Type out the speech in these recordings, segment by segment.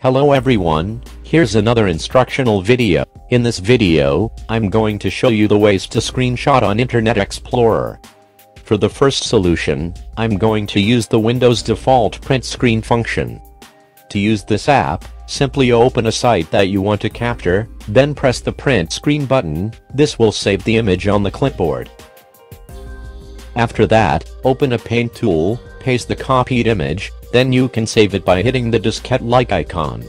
Hello everyone, here's another instructional video. In this video, I'm going to show you the ways to screenshot on Internet Explorer. For the first solution, I'm going to use the Windows default print screen function. To use this app, simply open a site that you want to capture, then press the print screen button, this will save the image on the clipboard. After that, open a paint tool, paste the copied image, then you can save it by hitting the diskette-like icon.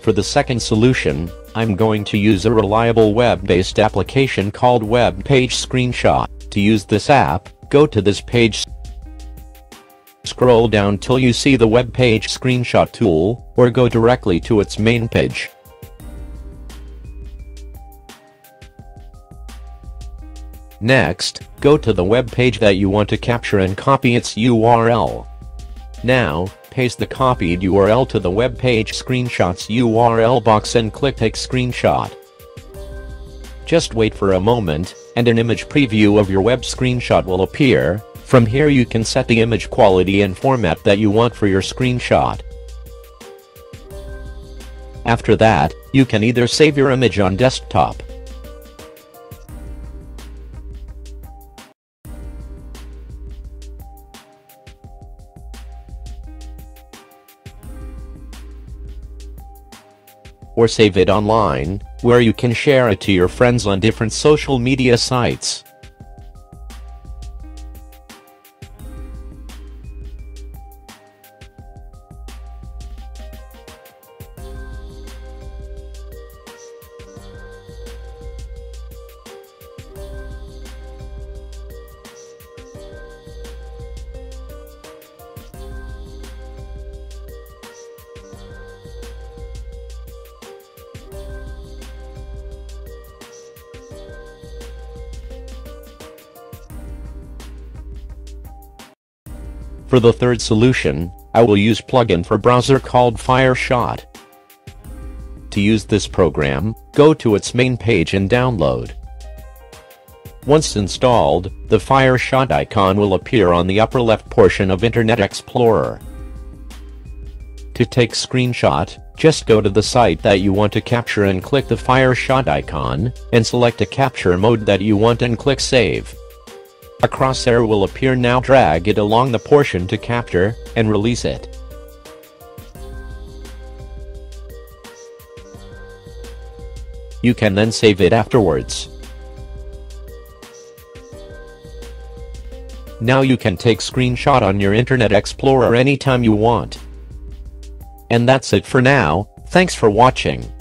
For the second solution, I'm going to use a reliable web-based application called Web Page Screenshot. To use this app, go to this page Scroll down till you see the web page screenshot tool, or go directly to its main page. Next, go to the web page that you want to capture and copy its URL. Now, paste the copied URL to the web page screenshots URL box and click Take Screenshot. Just wait for a moment, and an image preview of your web screenshot will appear, from here you can set the image quality and format that you want for your screenshot. After that, you can either save your image on desktop, or save it online, where you can share it to your friends on different social media sites. For the third solution, I will use plugin for browser called Fireshot. To use this program, go to its main page and download. Once installed, the Fireshot icon will appear on the upper left portion of Internet Explorer. To take screenshot, just go to the site that you want to capture and click the Fireshot icon, and select a capture mode that you want and click Save. A crosshair will appear now drag it along the portion to capture, and release it. You can then save it afterwards. Now you can take screenshot on your Internet Explorer anytime you want. And that's it for now, thanks for watching.